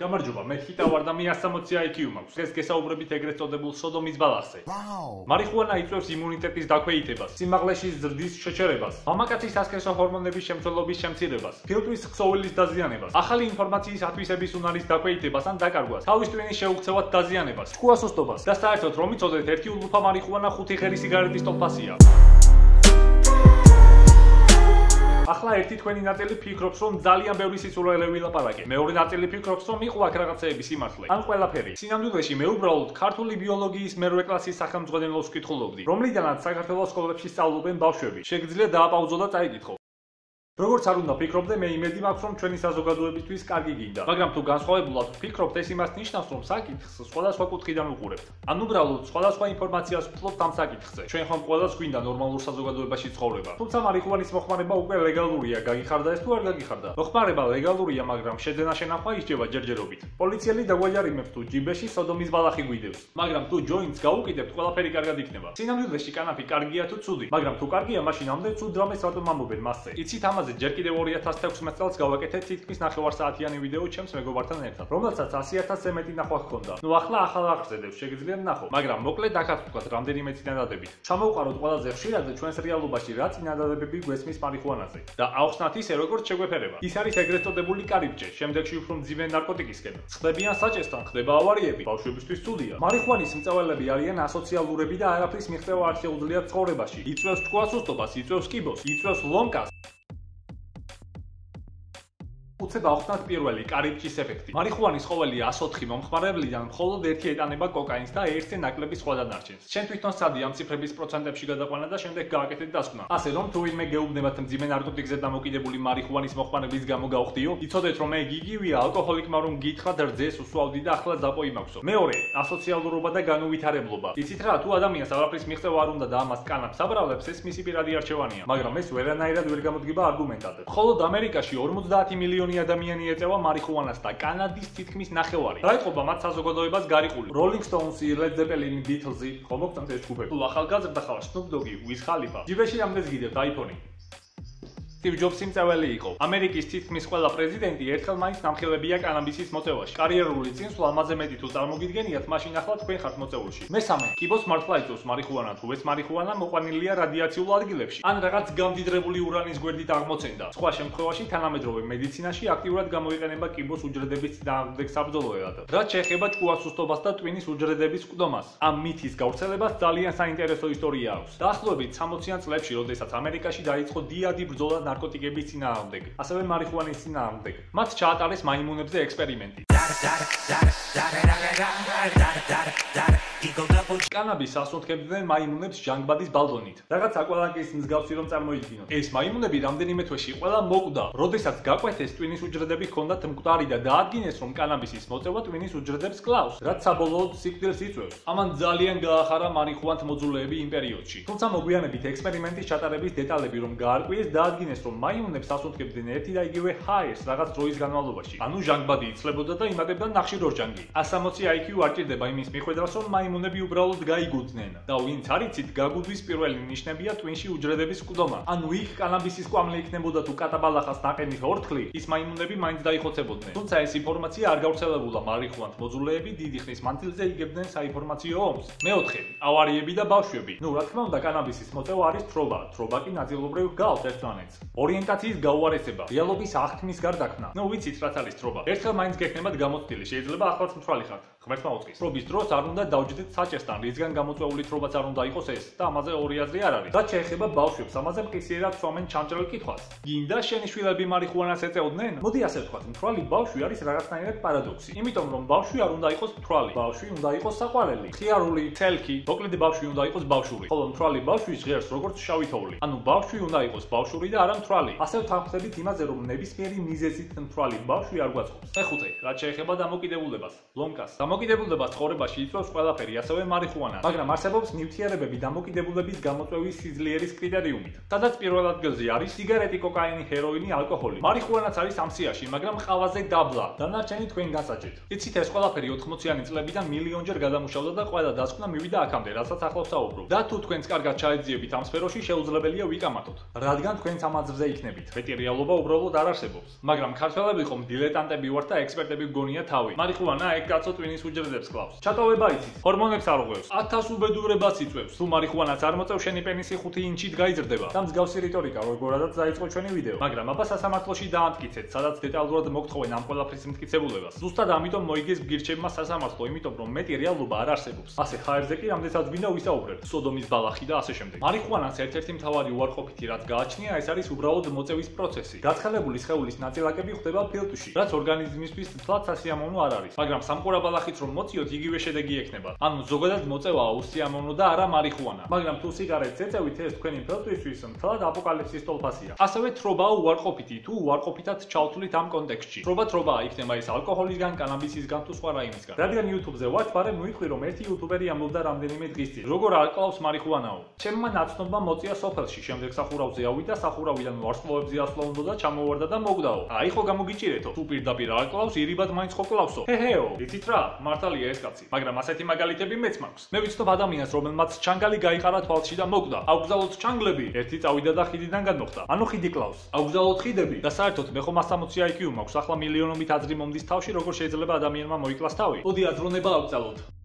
გამარჯობა, მე ხიტა ვარ და მე 160 IQ მაქვს. ეს გესაუბრებით ეგრეთ წოდებულ სოდომის ბალახზე. ვაუ! მარიხუანა იწვევს იმუნიტეტის დაქვეითებას, სიმაღლეში ზრდის შეჩერებას, მამაკაცის სასქესო ჰორმონების შემცველობის შემცირებას, ფილტვის ქსოვილის დაზიანებას, ახალი ინფორმაციის ათვისების უნარის დაქვეითებას ან დაკარგვას, თავის ტვინის შეუქცევად დაზიანებას, შუასუსტობას და საერთოდ რომ იწოდეთ ერთი ულუფა მარიხუანა ხუთი ხერი სიგარეტის ტოლფასია. ახლა ერთი თქვენი ნაწილი ფიქრობს, რომ ძალიან ბევრი სიცოცხლე ვილაპარაკე. მეორე ნაწილი ფიქრობს, რომ იყო აქ რაღაცეების სიმართლე. ან ყველაფერი. სინამდვილეში მე უბრალოდ ქართული ბიოლოგიის მერვე კლასის სახელმძღვანელოს ვკითხულობდი, რომლიდანაც საქართველოს სკოლებში სწავლობენ ბავშვები. შეგიძლიათ დააპაუზო და წაიკითხო. როგორც არ უნდა ფიქრობდე, მე იმედი მაქვს, რომ ჩვენი საზოგადოებისთვის კარგი გინდა. მაგრამ თუ განსხვავებულად ვფიქრობთ, ეს იმას ნიშნავს, რომ საკითხს სხვადასხვა კუთხიდან უყურებთ. ან უბრალოდ სხვადასხვა ინფორმაციას ვფლობთ ამ საკითხზე. ჩვენ ხომ ყველას გვინდა ნორმალურ საზოგადოებაში ცხოვრება. თუმცა მარიხუანის მოხმარება უკვე ლეგალურია, გაგიხარდა ეს თუ არ გაგიხარდა? მოხმარება ლეგალურია, მაგრამ შეძენა შენახვა ისჯება ჯერჯერობით. პოლიციელი დაგვაჯარიმებს თუ ჯიბეში სოდომის ბალახი გვიდევს. მაგრამ თუ ჯოინტს გაუკიდებთ, ყველაფერი კარგად იქნება. სინამდვილეში კანაფი კარგია თუ ცუდი, მაგრამ თუ კარგია, მაშინ ამდენ ცუდ დრამეს რატომ ამობენ მასზე? იცით ამაზე ამაზე ჯერ კიდევ 2016 წელს გავაკეთე თითქმის 9 საათიანი ვიდეო ჩემს მეგობართან ერთად, რომელსაც 100000-ზე მეტი ნახვა ჰქონდა. ნუ ახლა ახალ აღზედებს შეგიძლიათ ნახო, მაგრამ მოკლედ აქაც ვთქვათ რამდენიმე წინადადებით. ჩამოვყაროთ ყველაზე ხშირად ჩვენს რეალობაში რა წინადადებები გვესმის მარიხუანაზე და აუხსნათ ისე როგორც შეგვეფერება. ის არის ეგრეთ წოდებული კარიბჭე, შემდეგში უფრო მძიმე ნარკოტიკისკენ. ხდებიან საჭესთან, ხდება ავარიები, ბავშვებისთვის ცუდია. მარიხუანის მწველები არიან ასოციალურები და არაფრის მიღწევა არ შეუძლიათ ცხოვრებაში. იწვევს თქუასუსტობას, იწვევს კიბოს, იწვევს ლომკას. უცებ აღხსნათ პირველი კარიბჭის ეფექტი. მარიხუანის ყოველი 104 მომხმარებლიდან მხოლოდ ერთი ეტანება კოკაინს და ერთზე ნაკლები სხვა დანარჩენს. შენ თვითონ სადი ამ ციფრების პროცენტებში გადაყვანა და შემდეგ გააკეთეთ დასკვნა. ასე რომ თუ ვინმე გეუბნებათ მძიმე ნარკოტიკზე დამოკიდებული მარიხუანის მოხმარების გამო გავხდიო, იცოდეთ რომ მე გიგივია ალკოჰოლიკმა რომ გითხრა დრძეს უსვავდი და ახლა ზაპო იმაქვსო. მეორე, ასოციალურობა და განუვითარებლობა. იცით რა, თუ ადამიანს აღაფრის მიღწევა არ უნდა და ამას კანაფს აბრალებს, ეს მისი პირადი არჩევანია, მაგრამ ეს ვერანაირად ვერ გამოდგება არგუმენტად. მხოლოდ ამერიკაში 50 მილიონი ადამიანი ეწევა მარიხუანას და კანადის თითქმის ნახევარი. დაიწყობა მათ საზოგადოებას გარიყული. Rolling Stones-ი, Led Zeppelin-ი, Beatles-ი, ხომ მოგწონთ ეს ჯგუფები? თუ ახალგაზრდა ხარ, Snoop Dogg-ი, Wiz Khalifa. ჯიბეში ამდენს გიდევთ iPhone-ი. სტივ ჯობსი მწველი იყო. ამერიკის თითქმის ყველა პრეზიდენტი ერთხელ მაინც ნამხელებია კანაბისის მოწევაში. კარიერული წინსვლა ამაზე მეტი თუ წარმოგიდგენიათ, მაშინ ახლა თქვენ ხართ მოწეულში. მესამე, კიბოს მართლა იწევს მარიხუანა თუ ეს მარიხუანა მოყვანილია რადიაციულ ადგილებში. ან რაღაც გამდიდრებული ურანის გვერდით აღმოცენდა. სხვა შემთხვევაში თანამედროვე მედიცინაში აქტიურად გამოიყენება კიბოს უჯრედების წინააღმდეგ საბრძოლოებად. რაც შეეხება ჭუასუსტობას და ტვინის უჯრედების ყდომას, ამ მითის გავრცელებას ძალიან საინტერესო ისტორია აქვს. დაახლოებით 60-იან წლებში, როდესაც ამერიკაში დაიწყო დიადი ბრძოლა ნარკოტიკების წინააღმდეგ, ასევე მარიხუანის წინააღმდეგ. მათ ჩაატარეს მაიმუნებზე ექსპერიმენტი. კანაბის ასუნთქებდნენ მაიმუნებს ჟანგბადის ბალონით. რაღაც აკვალანგის მსგავსი რომ წარმოიდგინოთ. ეს მაიმუნები რამდენიმე თვეში ყველა მოკვდა, როდესაც გაკვეთეს ტვინის უჯრედები ჰქონდათ მკვდარი და დაადგინეს, რომ კანაბისის მოწევა ტვინის უჯრედებს კლავს, რაც საბოლოოდ სიკვდილს იწვევს. ამან ძალიან გაახარა მარიხუანთ მოძულეები იმ პერიოდში. თუმცა მოგვიანებით ექსპერიმენტის ჩატარების დეტალები რომ გაარკვიეს, დაადგინეს, რომ მაიმუნებს ასუნთქებდნენ ერთი და იგივე ჰაერს რაღაც დროის განმავლობაში. ანუ ჟანგბადი იცლებოდა და იმატებდა ნახშირორჟანგი. 160 IQ არ ჭირდება იმის მიხედვას, რომ მაიმუნები უბრალოდ გაიგუდნენ. და ვინც არიცით, გაგუდვის პირველი ნიშნებია ტვინში უჯრედების ყდომა. ანუ იქ კანაბისის კვამლი იქნებოდა თუ კატაბალახას ნაყენი ორთქლი, ის მაიმუნები მაინც დაიხოცებოდნენ. თუმცა ეს ინფორმაცია არ გავრცელებულა მარიხუანთ მოძულეები დიდი ხნის მანძილზე იგებდნენ საინფორმაციო ომს. მეოთხე, ავარიები და ბავშვები. ნუ რა თქმა უნდა, კანაბისის მოწევა არის თრობა. თრობა კი ნაწილობრივ გავს ერთმანეთს. ორიენტაციის გაუარესება, რეალობის აღქმის გარდაქმნა. ნუ ვიცით რაც არის თრობა. ერთხელ მაინც გექნებათ გამოცდილი, შეიძლება ახლაც მთვალი ხართ. ღმერთმა უწყის. თრობის დროს არ უნდა დავჯდეთ საჭესთან, რისგან გამოწვეული თრობაც არ უნდა იყოს ეს და ამაზე ორი აზრი არ არის. რაც შეეხება ბავშვებს, ამაზე მყისიერად სვამენ ჩამჭრელ კითხვას. გინდა შენი შვილები მარიხუანას ეწეოდნენ? მოდი ასე ვთქვათ, მთვალი ბავშვი არის რაღაცნაირად პარადოქსი. იმიტომ რომ ბავშვი არ უნდა იყოს მთვალი, ბავშვი უნდა იყოს საყვარელი. ხიარული, თელქი, მოკლედ ბავშვი უნდა იყოს ბავშვური. ხოლო მთვალი ბავშვი ჟღერს როგორც შავი თოვლი. ანუ ბავშვი უნდა იყოს ბავშვური და არა მთვალი. ასე ვთანხმდებით იმაზე, რომ ნებისმიერი მიზეზით მთვალი ბავშვი არ გვაწყობს. მეხუთე, რაც შეეხება დამოკიდებულებას, ლომკას. დამოკიდებულებას ცხოვრებაში იწვევს ყველაფერი, ასევე მარიხუანა, მაგრამ არსებობს ნივთიერებები დამოკიდებულების გამოწვევის სიძლიერის კრიტერიუმით. სადაც პირველ ადგილზე არის სიგარეტი, კოკაინი, ჰეროინი, ალკოჰოლი. მარიხუანაც არის ამ სიაში, მაგრამ ყავაზე დაბლა. დანარჩენი თქვენ გასაჭეთ. იცით ეს ყველაფერი 80-იანი წლებიდან მილიონჯერ გადამუშავდა და ყველა დასკვნა მივიდა აქამდე, რასაც ახლა ვსაუბრობ. და თუ თქვენს კარგად ჩაეძიებით ამ სფეროში, შეუძლებელია ვიკამათოთ, რადგან თქვენ სამაძრზე იქნებით. მეტი რეალობა უბრალოდ არ არსებობს. მაგრამ ქართველები ხომ დილეტანტები ვართ და ექსპერტები გონია თავი. მარიხუანა ეგ კაცო ტვინის უჯრედებს კლავს. ჩატოვება იცით, ჰორმონებს არ უღვევს. 1000 უბედურებას იწვევს. თუ მარიხუანაც არ მოწევ შენი პენისი 5 ინჩით გაიზრდება. და მსგავსი რიტორიკა როგორადაც დაიწყო ჩვენი ვიდეო. მაგრამ აბა სასამართლოში დაამტკიცეთ, სადაც დეტალურად მოგთხოვენ ამ ყველაფრის მტკიცებულებას. ზუსტად ამიტომ მოიგეს გირჩებმა სასამართლო, იმიტომ რომ მეტი რეალობა არ არსებობს. ასე ხაერზე კი რამდენსაც გვინდა ვისაუბრებთ. სოდომის ბალახი და ასე შემდეგ. მარიხუანას ერთ-ერთი მთავარი უარყოფითი რაც გააჩნია, ეს არის უბრალოდ მოწევის პროცესი. გაცხელებული სხეულის ნაწილაკები ხდება ფილტვში, რაც ორგანიზმისთვის თლაც სასიამოვნო არ არის. მაგრამ სამყურა ბალახიც რომ მოციოთ, იგივე შედეგი ექნება. ანუ ზოგადად მოწევაა უსიამოვნო და არა მარიხუანა. მაგრამ თუ სიგარეტს ეწევით, ეს თქვენი ფილტვისთვის თლად აპოკალიფსის თოლფასია. ასევე თრობაა უარყოფითი, თუ უარყოფითად ჩავთვლით ამ კონტექსტში. თრობა თრობაა, იქნება ის ალკოჰოლისგან, კანაბისისგან თუ სხვა რაიმისგან. რადგან YouTube-ზე ვარ, პარე მოიყვი რომ ერთი YouTuber-ი ამბობდა რამდენიმე დღის წინ, როგორ აკლავს მარიხუანაო. ჩემმა ნაცნობმა მოწია სოფელში, შემდეგ სახურავზე ავიდა, სახურავიდან ვარსკვლავებზე ასვლა უნდა და ჩამოვარდა და მოგდაო. აი ხო გამოგიჭირეთო. თუ პირდაპირ აკლავს, ირიბად მაინც ხო კლავსო. ჰეჰეო, იცით რა? მართალია ეს კაცი. მაგრამ ასეთი მაგალითები მეც მაქვს. მე ვიცნობ ადამიანს, რომელმაც ჩანგალი გაიყარა თვალში და მოგდა. აუგზავნოთ ჩანგლები, ერთი წავიდა და ხიდიდან გადმოხდა. ანუ ხიდი კლავს. აუგზავნოთ ხიდები და საერთოდ მე ხომ 160 IQ მაქვს, ახლა მილიონობით აზრი მომდის თავში, როგორ შეიძლება ადამიანმა მოიკლას თავი? ოდი აზროვნება აუგზავნოთ.